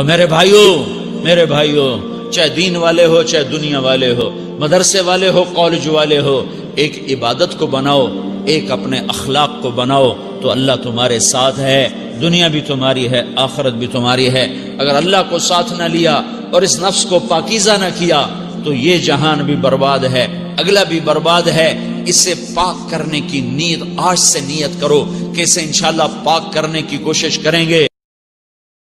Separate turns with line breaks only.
तो मेरे भाइयों मेरे भाइयों, चाहे दीन वाले हो, चाहे दुनिया वाले हो, मदरसे वाले हो कॉलेज वाले हो, एक इबादत को बनाओ, एक अपने अखलाक को बनाओ तो अल्लाह तुम्हारे साथ है, दुनिया भी तुम्हारी है, आखरत भी तुम्हारी है। अगर अल्लाह को साथ ना लिया और इस नफ्स को पाकिजा ना किया तो ये जहान भी बर्बाद है, अगला भी बर्बाद है। इसे पाक करने की नीयत, आज से नीयत करो कैसे इंशाल्लाह पाक करने की कोशिश करेंगे।